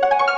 you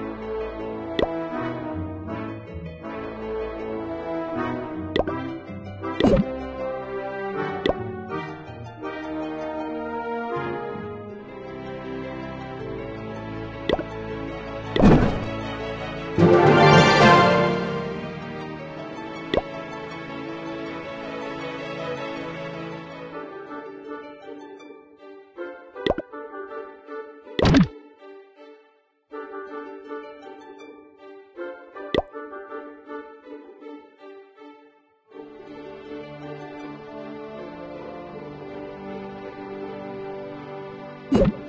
Yeah.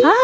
Ah!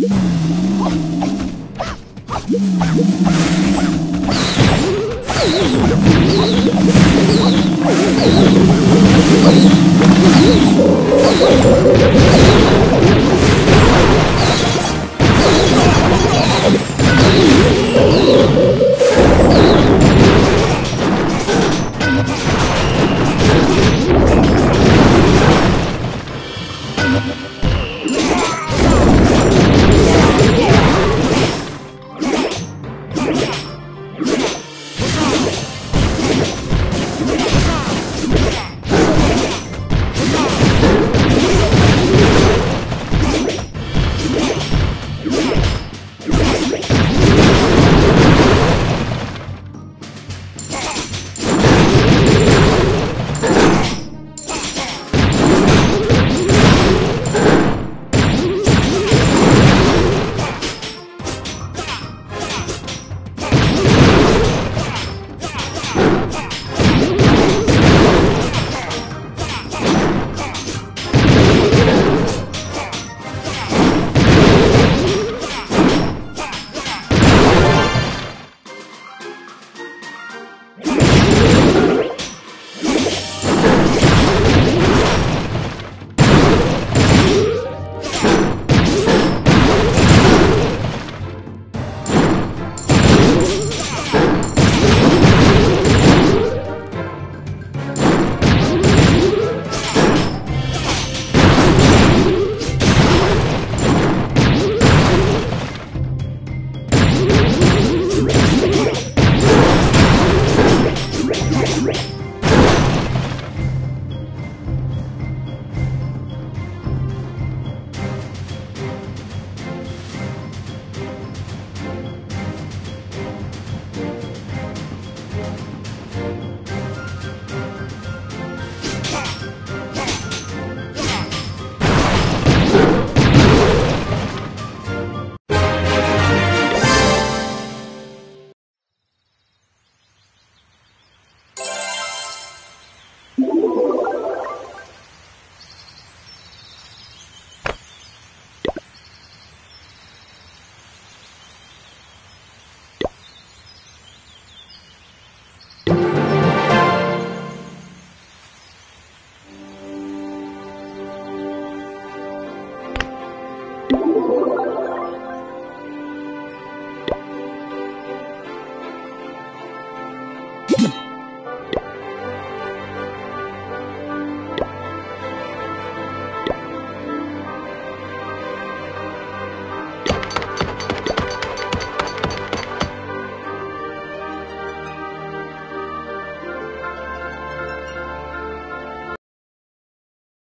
You